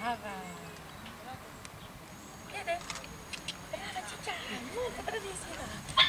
Brava. Vede? Brava ciccia, molto bravissima.